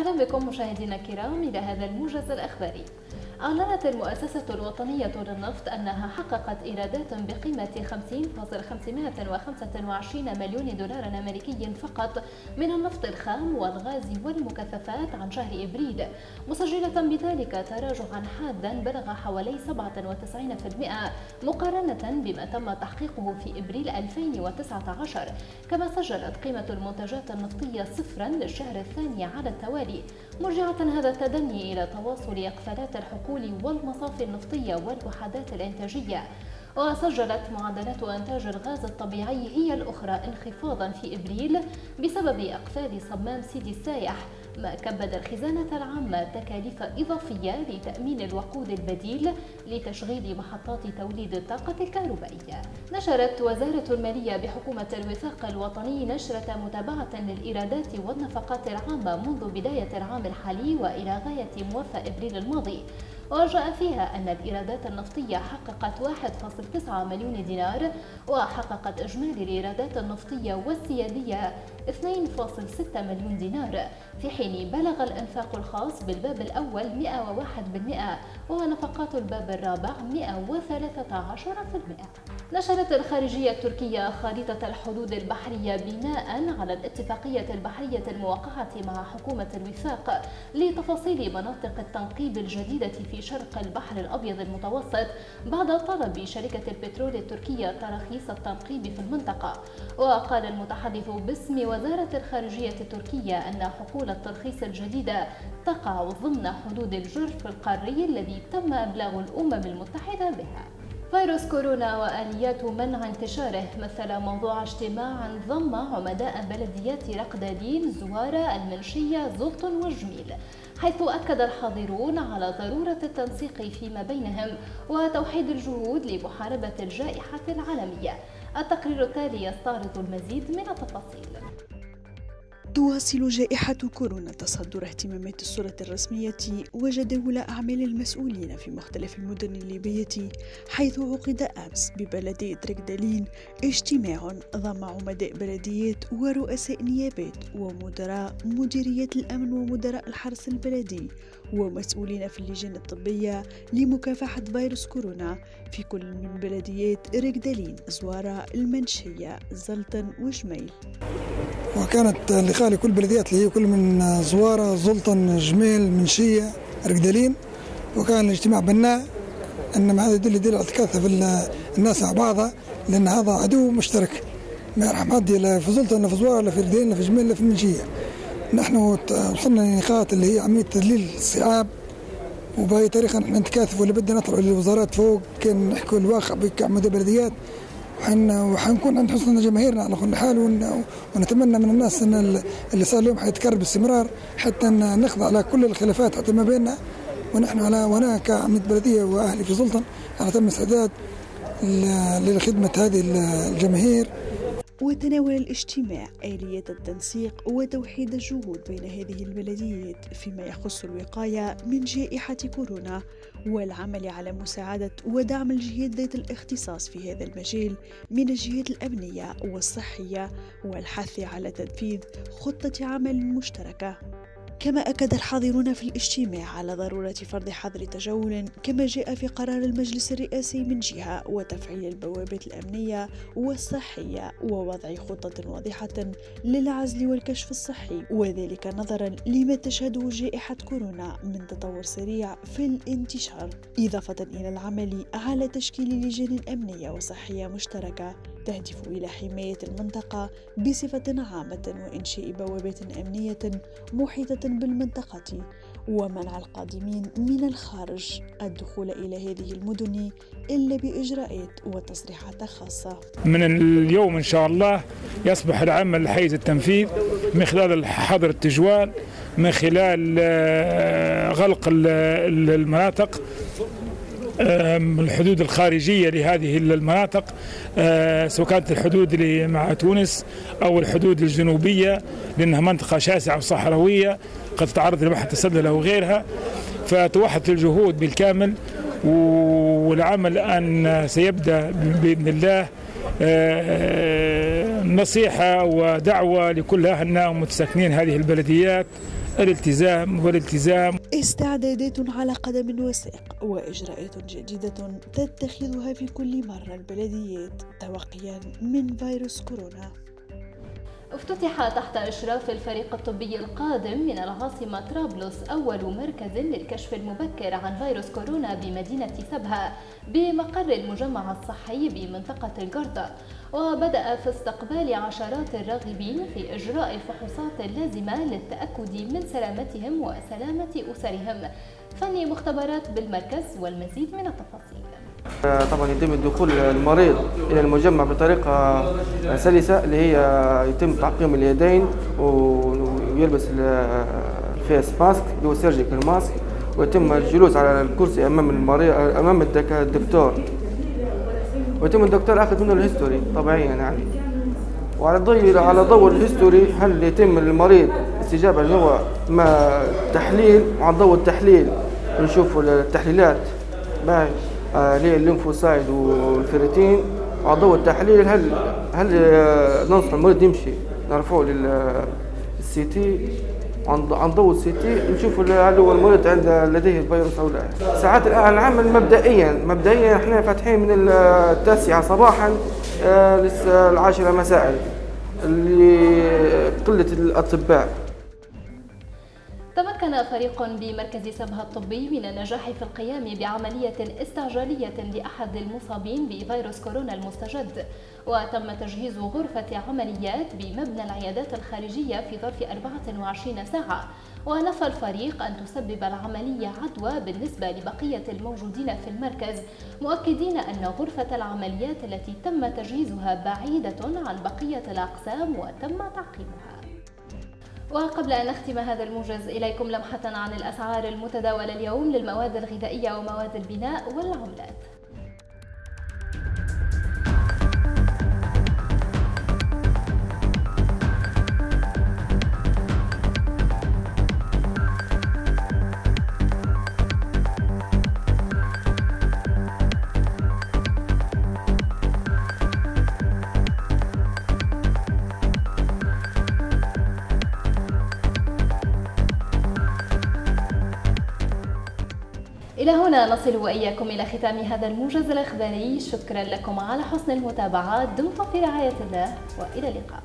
أهلا بكم مشاهدينا الكرام إلى هذا الموجز الأخباري. أعلنت المؤسسة الوطنية للنفط أنها حققت إيرادات بقيمة 50.525 مليون دولار أمريكي فقط من النفط الخام والغاز والمكثفات عن شهر إبريل. مسجلة بذلك تراجعا حادا بلغ حوالي 97% مقارنة بما تم تحقيقه في إبريل 2019 كما سجلت قيمة المنتجات النفطية صفرا للشهر الثاني على التوالي. مرجعة هذا التدني إلى تواصل إقفالات الحكومة الحقول والمصافي النفطية والوحدات الإنتاجية. وسجلت معدلات إنتاج الغاز الطبيعي هي الأخرى انخفاضا في إبريل بسبب أقفال صمام سيدي السايح ما كبد الخزانة العامة تكاليف إضافية لتأمين الوقود البديل لتشغيل محطات توليد الطاقة الكهربائية. نشرت وزارة المالية بحكومة الوفاق الوطني نشرة متابعة للإيرادات والنفقات العامة منذ بداية العام الحالي وإلى غاية موافى إبريل الماضي. وجاء فيها أن الإيرادات النفطية حققت 1.9 مليون دينار وحققت إجمالي الإيرادات النفطية والسيادية 2.6 مليون دينار في حين بلغ الإنفاق الخاص بالباب الأول 101% ونفقات الباب الرابع 113% نشرت الخارجية التركية خريطة الحدود البحرية بناء على الاتفاقية البحرية الموقعة مع حكومة الوفاق لتفاصيل مناطق التنقيب الجديدة في شرق البحر الأبيض المتوسط بعد طلب شركة البترول التركية تراخيص التنقيب في المنطقة. وقال المتحدث باسم وزارة الخارجية التركية أن حقول الترخيص الجديدة تقع ضمن حدود الجرف القاري الذي تم إبلاغ الأمم المتحدة بها. فيروس كورونا وآليات منع انتشاره مثل موضوع اجتماع ضم عمداء بلديات رقدادين زوارة المنشية زلطن وجميل حيث أكد الحاضرون على ضرورة التنسيق فيما بينهم وتوحيد الجهود لمحاربة الجائحة العالمية. التقرير التالي يستعرض المزيد من التفاصيل. تواصل جائحة كورونا تصدر اهتمامات السلطة الرسمية وجداول أعمال المسؤولين في مختلف المدن الليبية حيث عقد أمس ببلدية ركدالين اجتماع ضم عمداء بلديات ورؤساء نيابات ومدراء مديرية الأمن ومدراء الحرس البلدي ومسؤولين في اللجان الطبية لمكافحة فيروس كورونا في كل من بلديات ركدالين زوارة المنشية زلطن وجميل. وكانت لقاء لكل بلديات اللي هي كل من زوارة زلطن جميل منشية رقدلين. وكان الاجتماع بناء إنما هذا يدل يدل على تكاثف الناس مع بعضها لأن هذا عدو مشترك ما يرحم حد لا في زلطن لا في زوارة لا في رقدلين لا في جميل لا في المنشيه نحن وصلنا لنقاط اللي هي عملية تدليل الصعاب. وباي طريقه نحن نتكاثف ولا بدنا نطلع للوزارات فوق كان نحكوا الواقع كعمدة بلديات وحنكون عند حسن جماهيرنا على كل حال ونتمنى من الناس إن اللي صار اليوم حيتكرر باستمرار حتى نخضع على كل الخلافات حتى ما بيننا. ونحن على وأنا كعميد بلدية وأهلي في سلطن على تم استعداد لخدمة هذه الجماهير. وتناول الاجتماع آلية التنسيق وتوحيد الجهود بين هذه البلديات فيما يخص الوقاية من جائحة كورونا والعمل على مساعدة ودعم الجهات ذات الاختصاص في هذا المجال من الجهات الأمنية والصحية والحث على تنفيذ خطة عمل مشتركة. كما أكد الحاضرون في الاجتماع على ضرورة فرض حظر تجول كما جاء في قرار المجلس الرئاسي من جهة وتفعيل البوابات الأمنية والصحية ووضع خطة واضحة للعزل والكشف الصحي وذلك نظرا لما تشهده جائحة كورونا من تطور سريع في الانتشار إضافة إلى العمل على تشكيل لجان أمنية وصحية مشتركة تهدف إلى حماية المنطقة بصفة عامة وإنشاء بوابات أمنية محيطة بالمنطقة. ومنع القادمين من الخارج الدخول إلى هذه المدن إلا بإجراءات وتصريحات خاصة. من اليوم إن شاء الله يصبح العمل حيز التنفيذ من خلال حظر التجوال من خلال آه، غلق المناطق. الحدود الخارجية لهذه المناطق آه، سواء كانت الحدود مع تونس أو الحدود الجنوبية لأنها منطقة شاسعة وصحراوية قد تتعرض لبحث تسلل أو غيرها. فتوحد الجهود بالكامل والعمل أن سيبدأ بإذن الله آه، نصيحة ودعوة لكل أهلنا ومتساكنين هذه البلديات الالتزام والالتزام استعدادات على قدم وساق وإجراءات جديدة تتخذها في كل مرة. البلديات توقيا من فيروس كورونا. افتتح تحت إشراف الفريق الطبي القادم من العاصمة طرابلس أول مركز للكشف المبكر عن فيروس كورونا بمدينة سبها بمقر المجمع الصحي بمنطقة الجردة وبدأ في استقبال عشرات الراغبين في إجراء الفحوصات اللازمة للتأكد من سلامتهم وسلامة أسرهم. فني مختبرات بالمركز والمزيد من التفاصيل. طبعا يتم دخول المريض إلى المجمع بطريقة سلسة اللي هي يتم تعقيم اليدين ويلبس ال face mask اللي هو surgical mask ويتم الجلوس على الكرسي أمام المريض أمام الدكتور. ويتم الدكتور أخذ منه ال history طبيعيا يعني. وعلى ضوء على ضوء ال history هل يتم المريض استجابة اللي هو ما تحليل؟ وعلى ضوء التحليل نشوف التحليلات. باهي آه للل lymphocyte والفيريتين. على ضوء التحليل هل هل ننصح المريض يمشي؟ نرفعه لل CT. عن ضوء ال CT نشوف هل هو المريض عند لديه الفيروس أو لا. ساعات الآن العمل مبدئيا مبدئيا إحنا فاتحين من التاسعة صباحا للعاشره مساء لقلة الأطباء. تمكن فريق بمركز سبها الطبي من النجاح في القيام بعملية استعجالية لأحد المصابين بفيروس كورونا المستجد وتم تجهيز غرفة عمليات بمبنى العيادات الخارجية في ظرف 24 ساعة. ونفى الفريق أن تسبب العملية عدوى بالنسبة لبقية الموجودين في المركز مؤكدين أن غرفة العمليات التي تم تجهيزها بعيدة عن بقية الأقسام وتم تعقيمها. وقبل أن نختم هذا الموجز إليكم لمحة عن الأسعار المتداولة اليوم للمواد الغذائية ومواد البناء والعملات. إلى هنا نصل وإياكم إلى ختام هذا الموجز الإخباري. شكرا لكم على حسن المتابعة. دمتم في رعاية الله وإلى اللقاء.